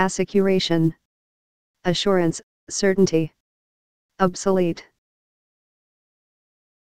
assecuration, assurance, certainty, obsolete,